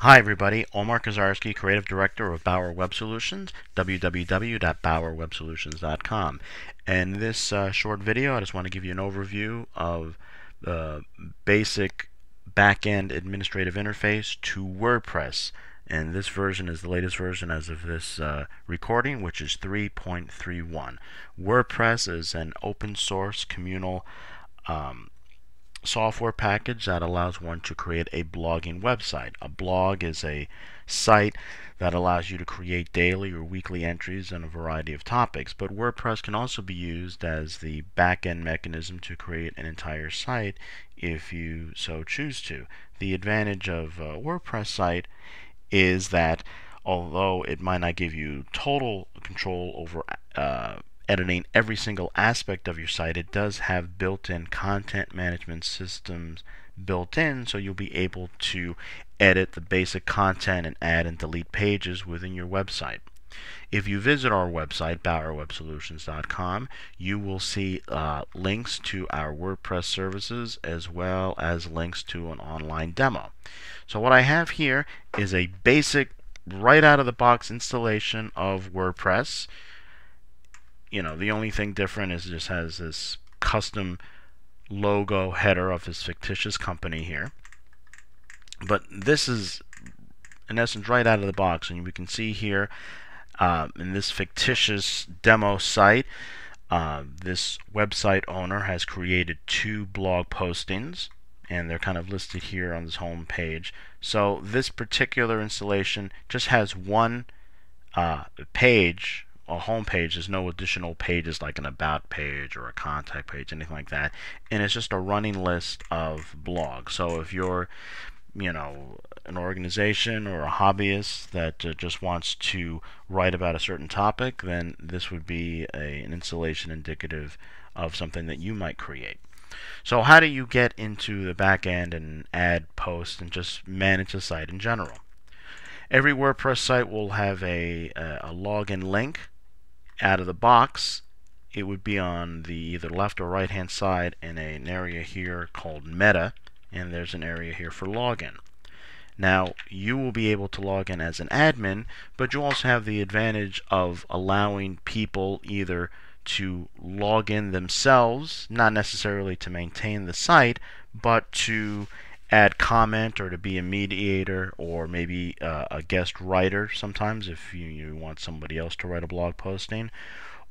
Hi everybody, Omar Kazarski, Creative Director of Bower Web Solutions, www.bowerwebsolutions.com. In this uh, short video, I just want to give you an overview of the basic back-end administrative interface to WordPress. And this version is the latest version as of this uh, recording, which is 3.31. WordPress is an open source communal um, software package that allows one to create a blogging website. A blog is a site that allows you to create daily or weekly entries on a variety of topics. But WordPress can also be used as the back-end mechanism to create an entire site if you so choose to. The advantage of a WordPress site is that although it might not give you total control over uh, editing every single aspect of your site, it does have built-in content management systems built in so you'll be able to edit the basic content and add and delete pages within your website. If you visit our website, BowerWebSolutions.com, you will see uh, links to our WordPress services as well as links to an online demo. So what I have here is a basic right out of the box installation of WordPress you know, the only thing different is it just has this custom logo header of his fictitious company here. But this is, in essence, right out of the box. And we can see here uh, in this fictitious demo site, uh, this website owner has created two blog postings and they're kind of listed here on this home page. So this particular installation just has one uh, page a home page. There's no additional pages like an about page or a contact page, anything like that. And it's just a running list of blogs. So if you're, you know, an organization or a hobbyist that uh, just wants to write about a certain topic, then this would be a, an installation indicative of something that you might create. So how do you get into the back end and add posts and just manage the site in general? Every WordPress site will have a, a, a login link out of the box, it would be on the either left or right hand side in an area here called meta and there's an area here for login. Now you will be able to log in as an admin but you also have the advantage of allowing people either to log in themselves, not necessarily to maintain the site, but to add comment or to be a mediator or maybe uh, a guest writer sometimes if you, you, want somebody else to write a blog posting.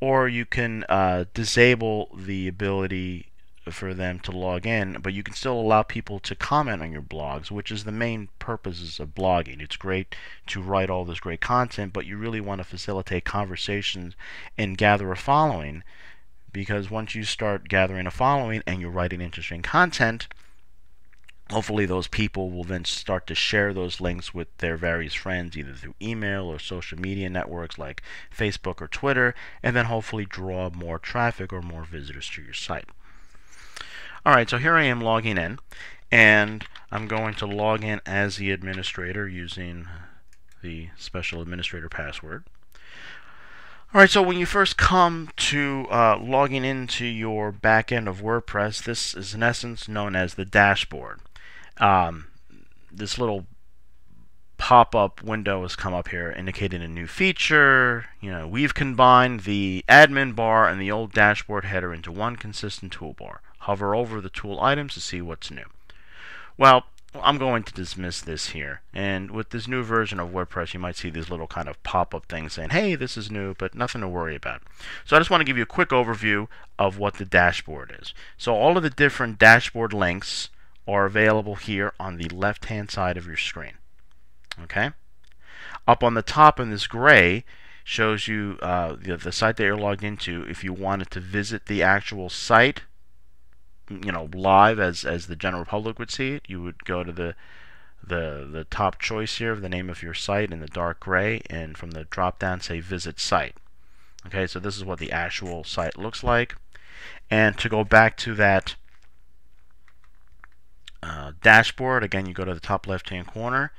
Or you can uh, disable the ability for them to log in but you can still allow people to comment on your blogs which is the main purposes of blogging. It's great to write all this great content but you really want to facilitate conversations and gather a following because once you start gathering a following and you're writing interesting content hopefully those people will then start to share those links with their various friends either through email or social media networks like Facebook or Twitter and then hopefully draw more traffic or more visitors to your site. Alright, so here I am logging in and I'm going to log in as the administrator using the special administrator password. Alright, so when you first come to uh, logging into your backend of WordPress, this is in essence known as the dashboard um, this little pop-up window has come up here indicating a new feature. You know, we've combined the admin bar and the old dashboard header into one consistent toolbar. Hover over the tool items to see what's new. Well, I'm going to dismiss this here. And with this new version of WordPress, you might see these little kind of pop-up things saying, hey, this is new, but nothing to worry about. So I just want to give you a quick overview of what the dashboard is. So all of the different dashboard links are available here on the left hand side of your screen. Okay? Up on the top in this gray shows you uh, the, the site that you're logged into. If you wanted to visit the actual site, you know, live as, as the general public would see it, you would go to the the the top choice here of the name of your site in the dark gray and from the drop down say visit site okay so this is what the actual site looks like and to go back to that uh, dashboard, again, you go to the top left-hand corner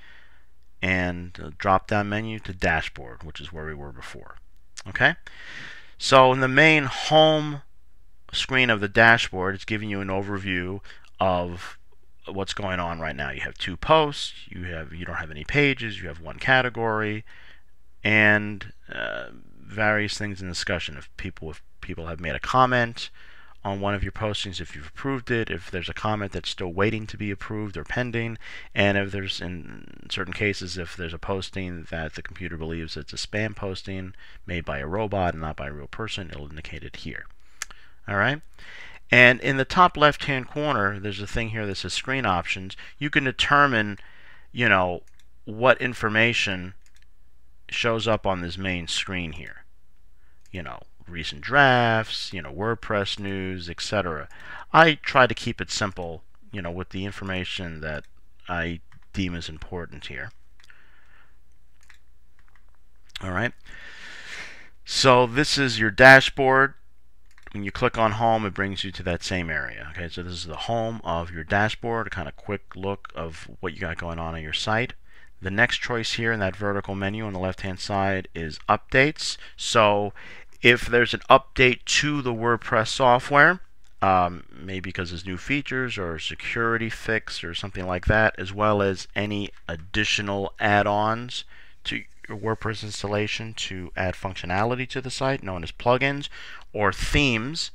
and drop-down menu to dashboard, which is where we were before. Okay, so in the main home screen of the dashboard, it's giving you an overview of what's going on right now. You have two posts, you have you don't have any pages, you have one category, and uh, various things in discussion. If people if people have made a comment on one of your postings, if you've approved it, if there's a comment that's still waiting to be approved or pending, and if there's in certain cases if there's a posting that the computer believes it's a spam posting made by a robot and not by a real person, it'll indicate it here. All right. And in the top left hand corner, there's a thing here that says screen options. You can determine, you know, what information shows up on this main screen here. You know, recent drafts, you know, WordPress news, etc. I try to keep it simple, you know, with the information that I deem as important here. All right. So this is your dashboard when you click on home, it brings you to that same area. Okay, so this is the home of your dashboard, a kind of quick look of what you got going on on your site. The next choice here in that vertical menu on the left hand side is updates. So if there's an update to the WordPress software, um, maybe because there's new features or security fix or something like that, as well as any additional add-ons to your WordPress installation to add functionality to the site known as plugins or themes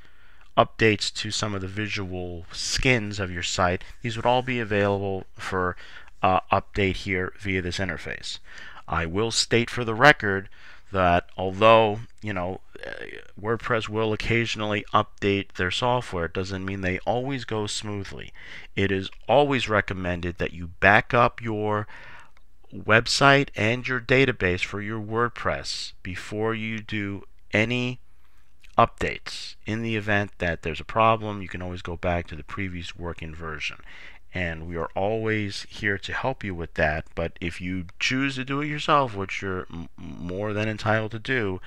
updates to some of the visual skins of your site these would all be available for uh, update here via this interface. I will state for the record that although you know WordPress will occasionally update their software it doesn't mean they always go smoothly it is always recommended that you back up your website and your database for your WordPress before you do any updates. In the event that there's a problem, you can always go back to the previous working version. And we are always here to help you with that. But if you choose to do it yourself, which you're more than entitled to do,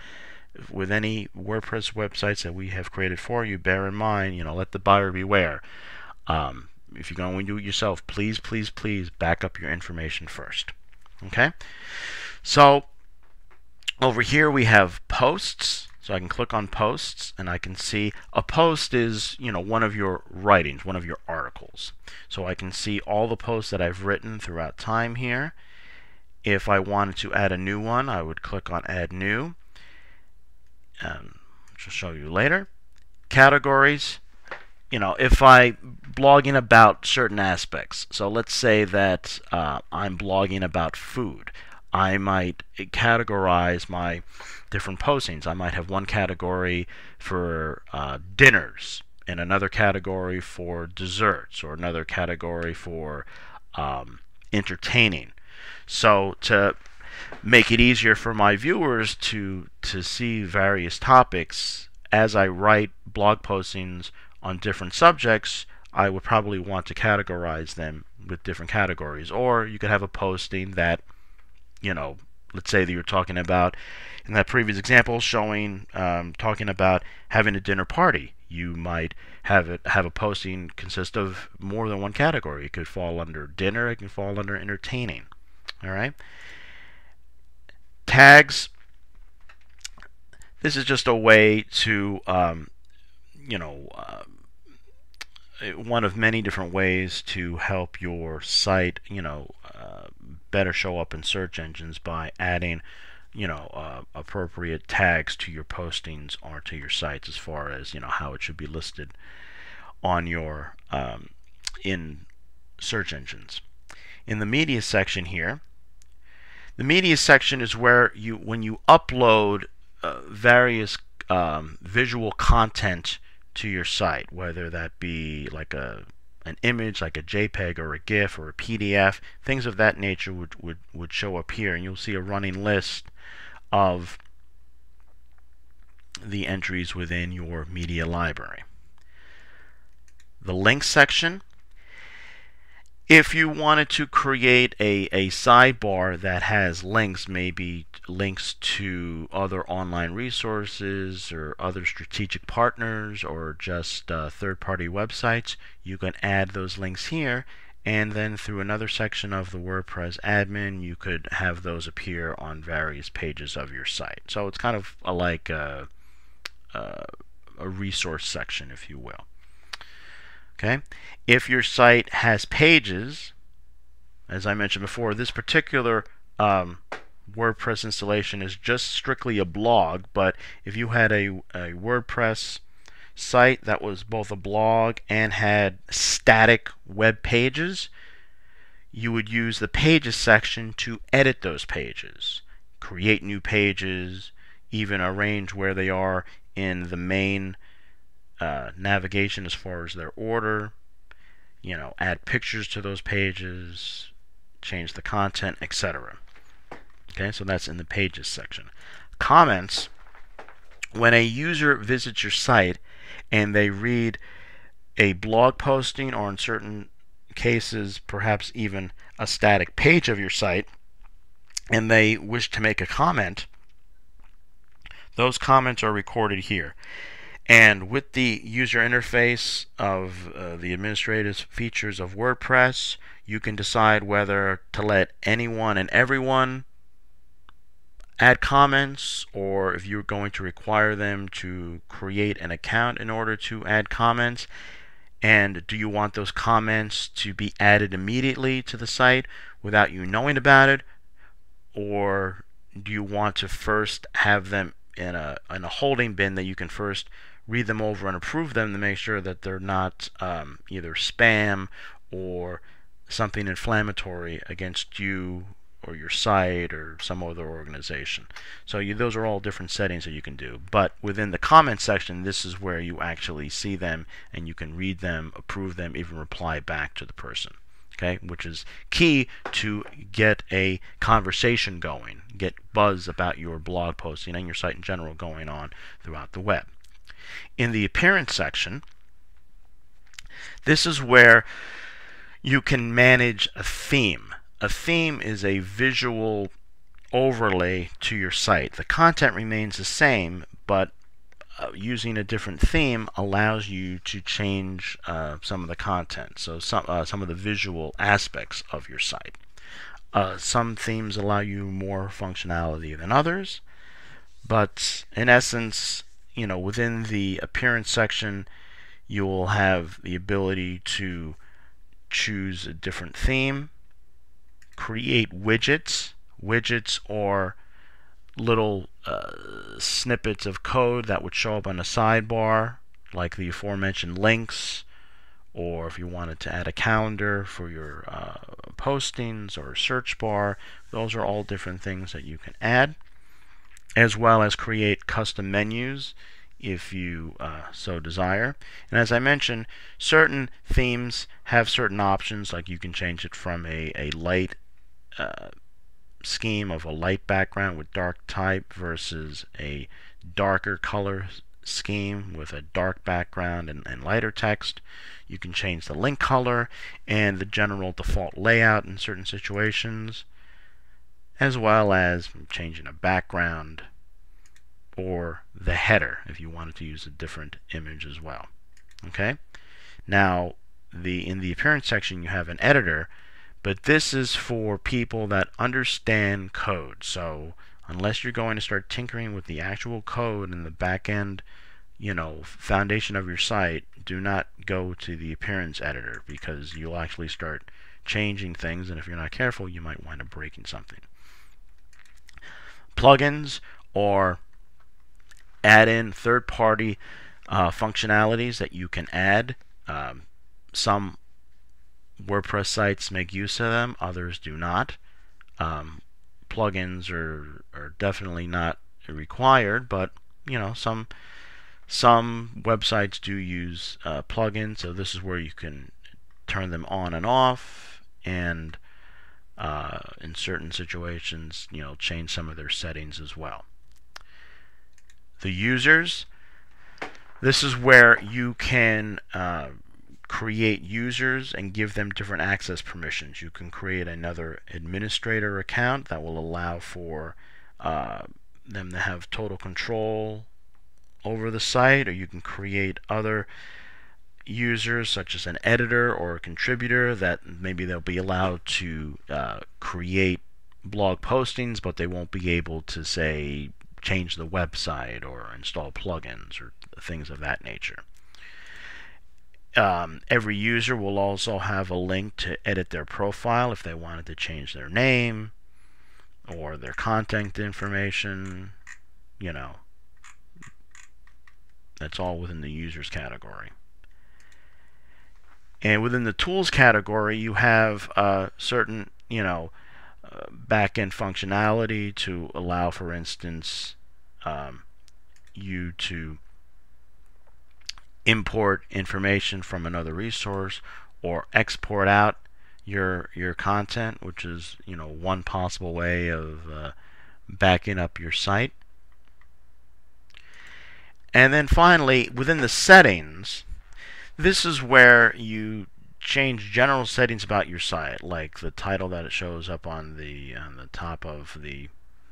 with any WordPress websites that we have created for you, bear in mind, you know, let the buyer beware. Um, if you're going to do it yourself, please, please, please back up your information first. Okay? So over here we have posts. So I can click on posts and I can see a post is, you know, one of your writings, one of your articles. So I can see all the posts that I've written throughout time here. If I wanted to add a new one, I would click on add new. Um, which I'll show you later. Categories. You know, if I blogging about certain aspects. So let's say that uh, I'm blogging about food. I might categorize my different postings. I might have one category for uh, dinners, and another category for desserts, or another category for um, entertaining. So to make it easier for my viewers to to see various topics as I write blog postings on different subjects, I would probably want to categorize them with different categories. Or you could have a posting that, you know, let's say that you're talking about in that previous example showing um, talking about having a dinner party. You might have it have a posting consist of more than one category. It could fall under dinner. It can fall under entertaining. All right. Tags. This is just a way to, um, you know, uh, one of many different ways to help your site, you know, uh, better show up in search engines by adding, you know, uh, appropriate tags to your postings or to your sites as far as you know how it should be listed on your um, in search engines. In the media section here, the media section is where you when you upload uh, various um, visual content to your site, whether that be like a an image like a JPEG or a GIF or a PDF, things of that nature would, would, would show up here and you'll see a running list of the entries within your media library. The links section if you wanted to create a, a sidebar that has links, maybe links to other online resources or other strategic partners or just uh, third-party websites, you can add those links here and then through another section of the WordPress admin you could have those appear on various pages of your site. So it's kind of a, like a, a, a resource section if you will. Okay? If your site has pages, as I mentioned before, this particular um, WordPress installation is just strictly a blog, but if you had a, a WordPress site that was both a blog and had static web pages, you would use the pages section to edit those pages, create new pages, even arrange where they are in the main uh, navigation as far as their order, you know, add pictures to those pages, change the content, etc. Okay, so that's in the pages section. Comments, when a user visits your site and they read a blog posting or in certain cases perhaps even a static page of your site and they wish to make a comment, those comments are recorded here. And with the user interface of uh, the administrative features of WordPress, you can decide whether to let anyone and everyone add comments or if you're going to require them to create an account in order to add comments. And do you want those comments to be added immediately to the site without you knowing about it? Or do you want to first have them in a, in a holding bin that you can first read them over and approve them to make sure that they're not um, either spam or something inflammatory against you or your site or some other organization. So you, those are all different settings that you can do. But within the comment section, this is where you actually see them and you can read them, approve them, even reply back to the person. Okay, which is key to get a conversation going, get buzz about your blog posting and your site in general going on throughout the web. In the appearance section, this is where you can manage a theme. A theme is a visual overlay to your site. The content remains the same, but uh, using a different theme allows you to change uh, some of the content, so some, uh, some of the visual aspects of your site. Uh, some themes allow you more functionality than others, but in essence, you know, within the appearance section, you will have the ability to choose a different theme, create widgets. Widgets or little uh, snippets of code that would show up on a sidebar, like the aforementioned links, or if you wanted to add a calendar for your uh, postings or search bar, those are all different things that you can add as well as create custom menus if you uh, so desire. And as I mentioned, certain themes have certain options, like you can change it from a, a light uh, scheme of a light background with dark type versus a darker color scheme with a dark background and, and lighter text. You can change the link color and the general default layout in certain situations as well as changing a background or the header if you wanted to use a different image as well. Okay? Now, the in the appearance section you have an editor, but this is for people that understand code. So, unless you're going to start tinkering with the actual code in the back end, you know, foundation of your site, do not go to the appearance editor because you'll actually start changing things and if you're not careful, you might wind up breaking something plugins or add in third-party uh, functionalities that you can add. Um, some WordPress sites make use of them, others do not. Um, plugins are, are definitely not required, but you know some some websites do use uh, plugins, so this is where you can turn them on and off, and uh, in certain situations, you know, change some of their settings as well. The users, this is where you can uh, create users and give them different access permissions. You can create another administrator account that will allow for uh, them to have total control over the site, or you can create other users such as an editor or a contributor that maybe they'll be allowed to uh, create blog postings but they won't be able to say change the website or install plugins or things of that nature um, every user will also have a link to edit their profile if they wanted to change their name or their contact information. You know, that's all within the users category. And within the tools category, you have uh, certain, you know, uh, back-end functionality to allow, for instance, um, you to import information from another resource or export out your your content, which is you know one possible way of uh, backing up your site. And then finally, within the settings, this is where you change general settings about your site, like the title that it shows up on the on the top of the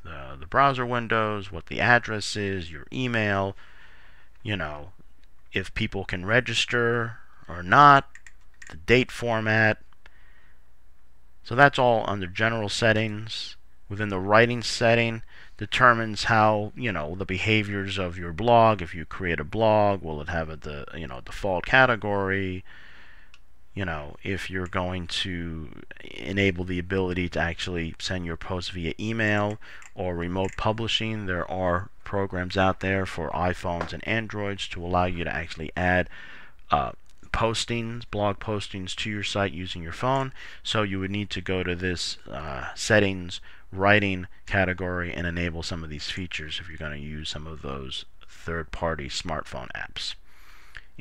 uh, the browser windows, what the address is, your email, you know, if people can register or not, the date format. So that's all under general settings. Within the writing setting, determines how you know the behaviors of your blog. If you create a blog, will it have a the you know default category? You know, if you're going to enable the ability to actually send your posts via email or remote publishing, there are programs out there for iPhones and Androids to allow you to actually add uh, postings, blog postings to your site using your phone. So you would need to go to this uh, settings writing category and enable some of these features if you're going to use some of those third-party smartphone apps.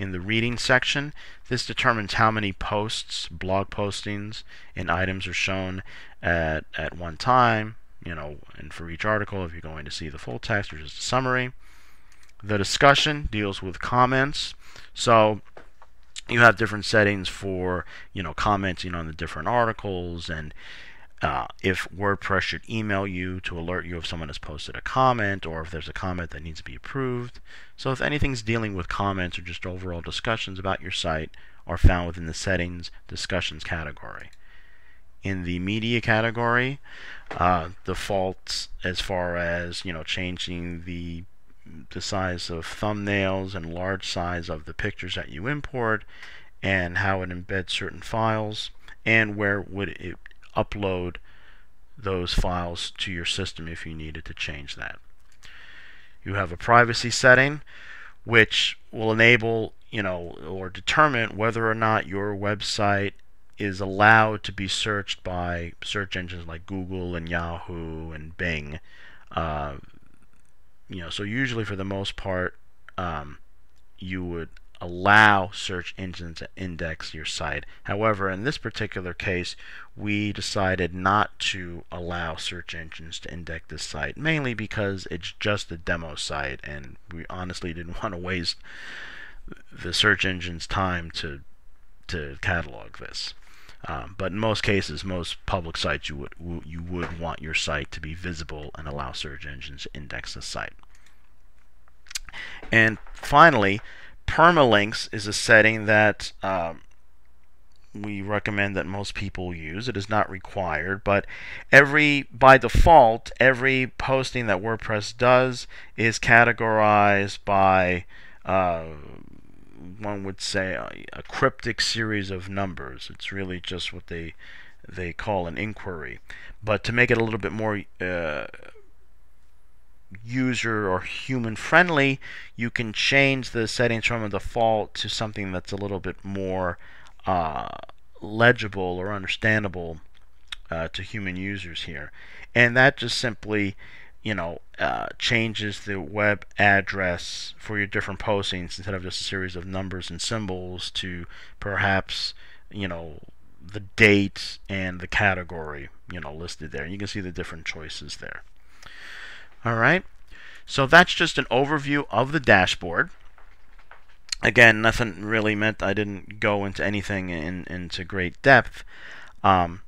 In the reading section, this determines how many posts, blog postings, and items are shown at, at one time, you know, and for each article, if you're going to see the full text or just a summary. The discussion deals with comments. So you have different settings for, you know, commenting on the different articles and uh, if WordPress should email you to alert you if someone has posted a comment or if there's a comment that needs to be approved. So if anything's dealing with comments or just overall discussions about your site are found within the settings discussions category in the media category. Uh, defaults as far as you know changing the the size of thumbnails and large size of the pictures that you import and how it embeds certain files and where would it upload those files to your system if you needed to change that. You have a privacy setting which will enable you know or determine whether or not your website is allowed to be searched by search engines like Google and Yahoo and Bing. Uh, you know, so usually for the most part, um, you would allow search engines to index your site. However, in this particular case, we decided not to allow search engines to index this site, mainly because it's just a demo site, and we honestly didn't want to waste the search engine's time to to catalog this. Um, but in most cases, most public sites, you would you would want your site to be visible and allow search engines to index the site. And finally, permalinks is a setting that um, we recommend that most people use. It is not required, but every by default, every posting that WordPress does is categorized by uh, one would say a, a, cryptic series of numbers. It's really just what they they call an inquiry. But to make it a little bit more uh, user or human friendly, you can change the settings from a default to something that's a little bit more uh, legible or understandable uh, to human users here. And that just simply you know, uh, changes the web address for your different postings instead of just a series of numbers and symbols to perhaps, you know, the date and the category, you know, listed there. You can see the different choices there. All right. So that's just an overview of the dashboard. Again, nothing really meant I didn't go into anything in, into great depth. Um,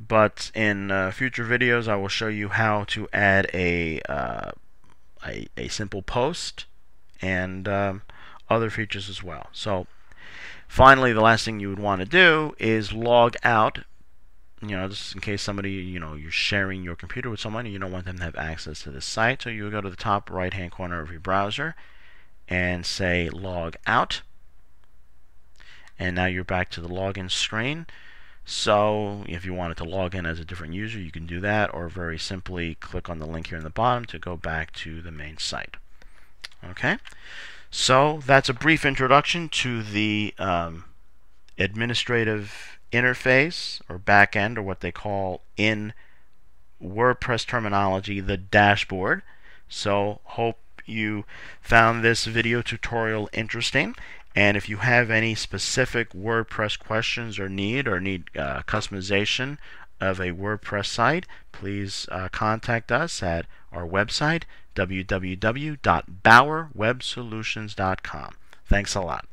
but in uh, future videos I will show you how to add a uh, a, a, simple post and um, other features as well so finally the last thing you would want to do is log out you know just in case somebody you know you're sharing your computer with someone and you don't want them to have access to the site so you go to the top right hand corner of your browser and say log out and now you're back to the login screen. So if you wanted to log in as a different user, you can do that, or very simply click on the link here in the bottom to go back to the main site. Okay, so that's a brief introduction to the um, administrative interface or backend, or what they call in WordPress terminology, the dashboard. So hope you found this video tutorial interesting. And if you have any specific WordPress questions or need or need uh, customization of a WordPress site, please uh, contact us at our website, www.bowerwebsolutions.com. Thanks a lot.